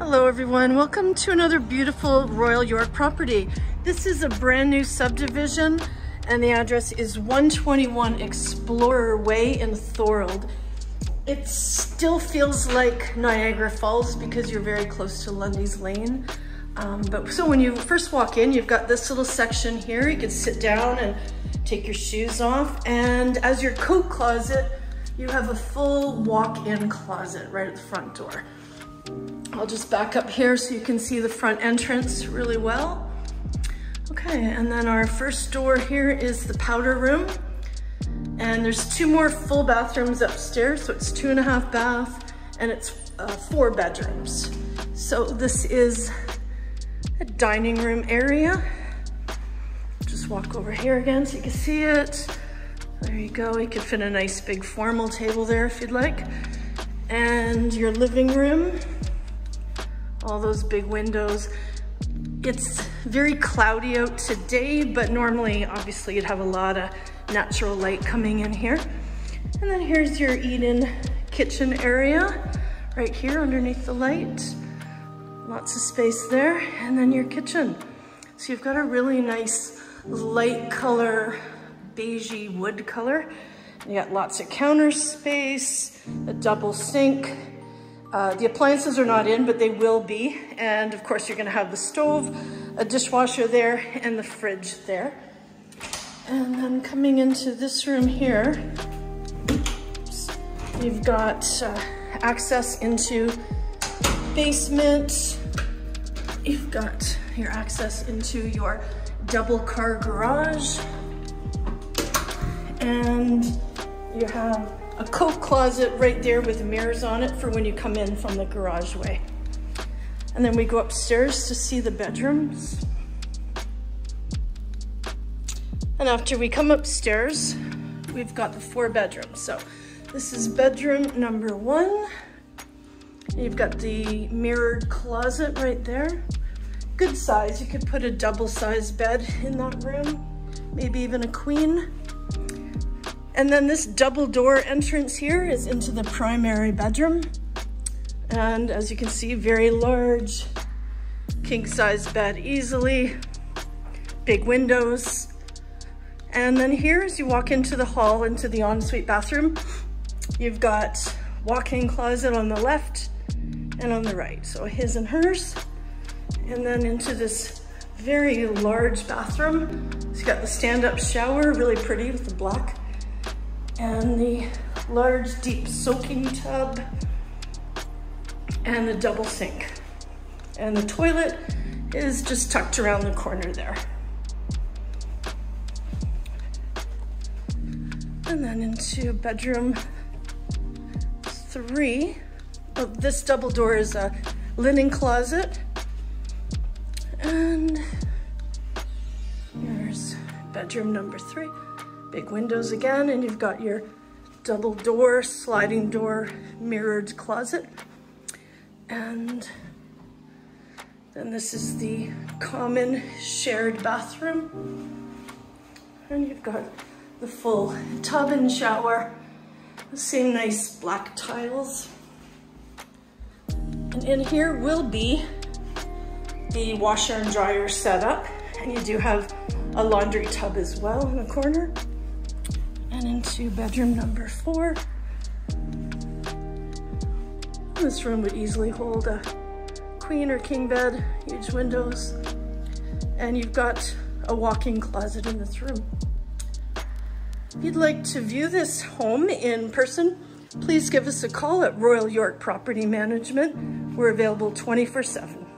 Hello everyone, welcome to another beautiful Royal York property. This is a brand new subdivision and the address is 121 Explorer Way in Thorold. It still feels like Niagara Falls because you're very close to Lundy's Lane. Um, but so when you first walk in, you've got this little section here. You can sit down and take your shoes off. And as your coat closet, you have a full walk-in closet right at the front door. I'll just back up here so you can see the front entrance really well. Okay, and then our first door here is the powder room. And there's two more full bathrooms upstairs, so it's two and a half bath, and it's uh, four bedrooms. So this is a dining room area. Just walk over here again so you can see it. There you go, you could fit a nice big formal table there if you'd like. And your living room all those big windows. It's very cloudy out today, but normally, obviously, you'd have a lot of natural light coming in here. And then here's your eat-in kitchen area, right here underneath the light. Lots of space there, and then your kitchen. So you've got a really nice light color, beigey wood color. You got lots of counter space, a double sink, uh, the appliances are not in, but they will be. And of course, you're gonna have the stove, a dishwasher there, and the fridge there. And then coming into this room here, you've got uh, access into basement. You've got your access into your double car garage. And you have a coat closet right there with mirrors on it for when you come in from the garage way. And then we go upstairs to see the bedrooms. And after we come upstairs, we've got the four bedrooms. So this is bedroom number one. You've got the mirrored closet right there. Good size, you could put a double size bed in that room, maybe even a queen. And then this double door entrance here is into the primary bedroom. And as you can see, very large, king size bed easily, big windows. And then here, as you walk into the hall, into the ensuite bathroom, you've got walk-in closet on the left and on the right. So his and hers. And then into this very large bathroom. So you got the stand-up shower, really pretty with the black and the large deep soaking tub and the double sink. And the toilet is just tucked around the corner there. And then into bedroom three. Oh, this double door is a linen closet. And here's bedroom number three. Big windows again, and you've got your double door, sliding door, mirrored closet. And then this is the common shared bathroom. And you've got the full tub and shower, the same nice black tiles. And in here will be the washer and dryer setup. And you do have a laundry tub as well in the corner and into bedroom number four. This room would easily hold a queen or king bed, huge windows, and you've got a walk-in closet in this room. If you'd like to view this home in person, please give us a call at Royal York Property Management. We're available 24 7.